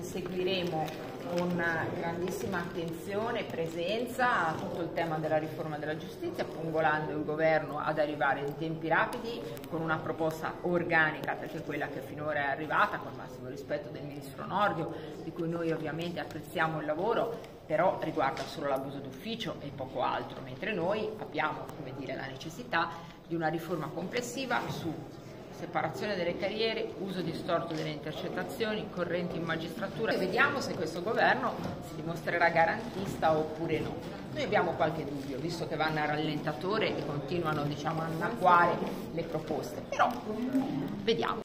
che seguiremo con grandissima attenzione e presenza tutto il tema della riforma della giustizia, pungolando il governo ad arrivare in tempi rapidi con una proposta organica, perché quella che finora è arrivata, con il massimo rispetto del Ministro Nordio, di cui noi ovviamente apprezziamo il lavoro, però riguarda solo l'abuso d'ufficio e poco altro, mentre noi abbiamo dire, la necessità di una riforma complessiva su separazione delle carriere, uso distorto delle intercettazioni, correnti in magistratura. E vediamo se questo governo si dimostrerà garantista oppure no. Noi abbiamo qualche dubbio, visto che vanno a rallentatore e continuano diciamo, a annacquare le proposte, però vediamo.